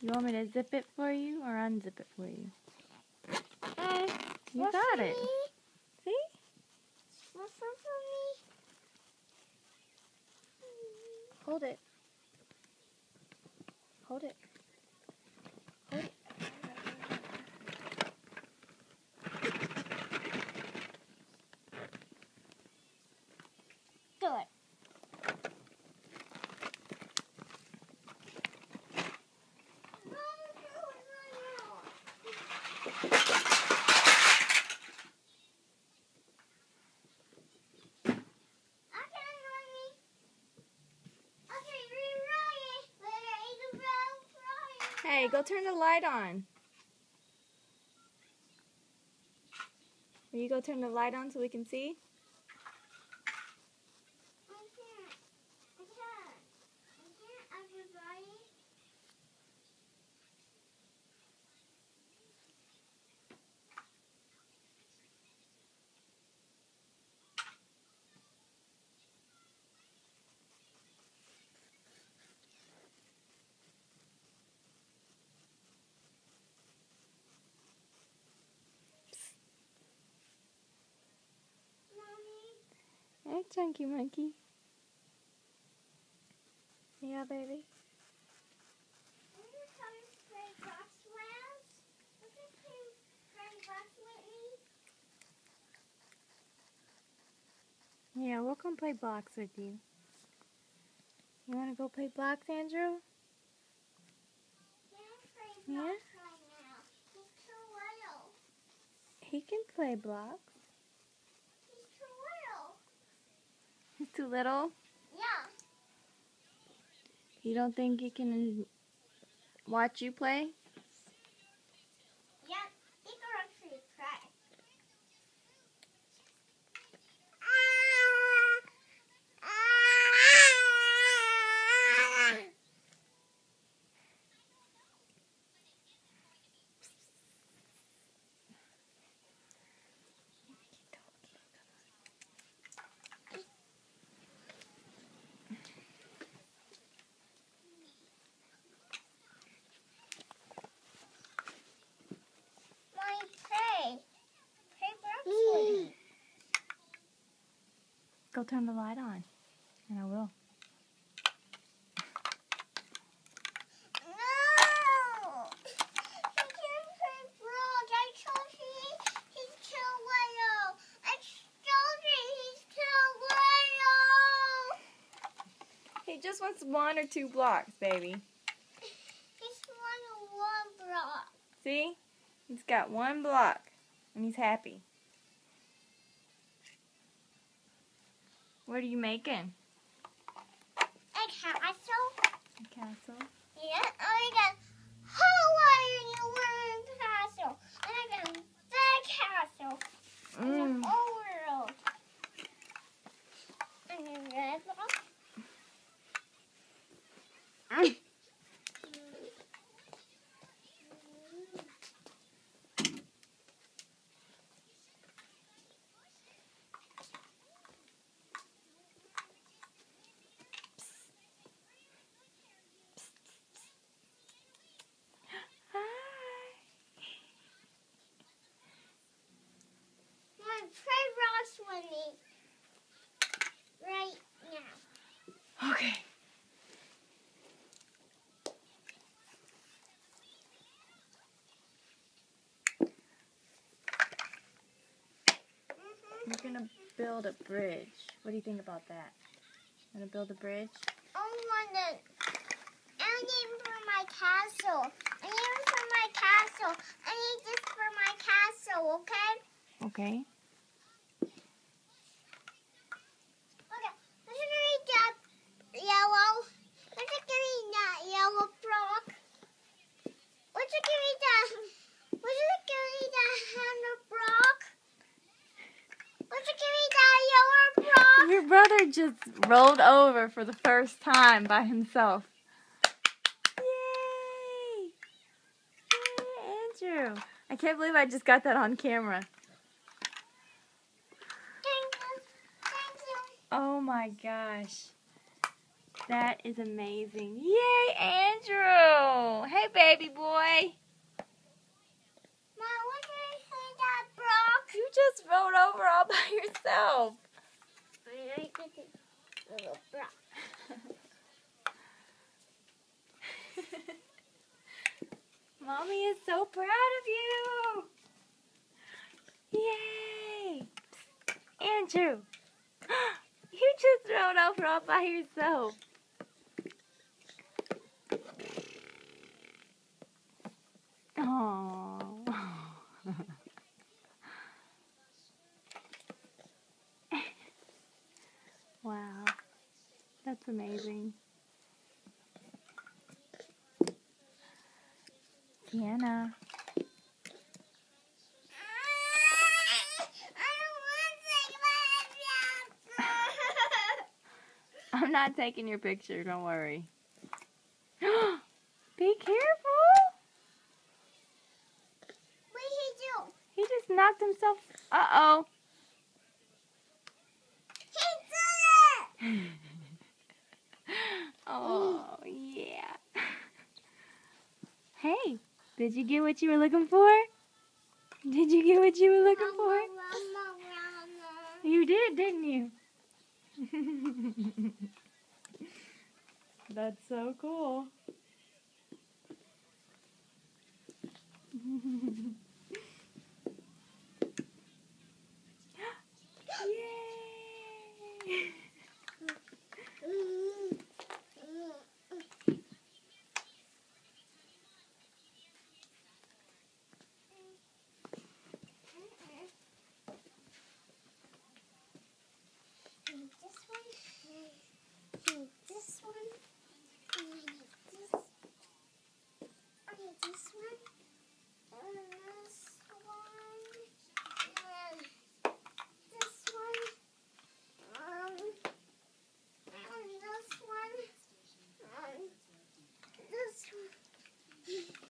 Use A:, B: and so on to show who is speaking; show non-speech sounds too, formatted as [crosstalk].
A: You want me to zip it for you or unzip it for you?
B: Um,
A: You got it.
B: me.
A: See?
B: Swoop for me.
A: Hold it. Hold it. Hold it.
B: Do it.
A: Hey, go turn the light on. Will you go turn the light on so we can see? Chunky monkey. Yeah, baby. Yeah, we'll come play blocks with you. You want to go play blocks, Andrew? Yeah? He can play blocks. He's [laughs] too little.
B: Yeah.
A: You don't think he can watch you play?
B: Yeah, he can actually cry. My pray. Pray broccoli.
A: Go turn the light on. And I will.
B: No! He can't play frog. I told you he's too little. I told you he's too little.
A: He just wants one or two blocks, baby.
B: He's one one block.
A: See? He's got one block. And he's happy. What are you making?
B: A castle.
A: A castle.
B: Yeah, I got Hawaii you were castle. And I got the castle.
A: Mm.
B: the whole world. And then red block.
A: Mm. Hi.
B: My pray rocks with me. Right now.
A: Okay.
B: Mm-hmm.
A: We're gonna build a bridge. What do you think about that? Gonna build a bridge?
B: I want it. I need it for my castle. I need it for my castle. I need this for my castle, okay?
A: Okay.
B: Okay. Let's read that yellow. Let's read that yellow block. Let's read that. Let's
A: brother just rolled over for the first time by himself. Yay! Yay, Andrew. I can't believe I just got that on camera.
B: Thank you. Thank you.
A: Oh my gosh. That is amazing. Yay, Andrew! Hey, baby boy.
B: Mom, what did you say that broke?
A: You just rolled over all by yourself.
B: Little [laughs] broke.
A: Mommy is so proud of you. Yay! Andrew, [gasps] you just rode over all by yourself. Oh. That's amazing. Sienna.
B: I don't want to take my
A: I'm not taking your picture, don't worry. [gasps] Be careful.
B: What did he do?
A: He just knocked himself. Uh oh.
B: He did it! [laughs]
A: oh, yeah. Hey, did you get what you were looking for? Did you get what you were looking for? You did, didn't you? [laughs] That's so cool. [laughs]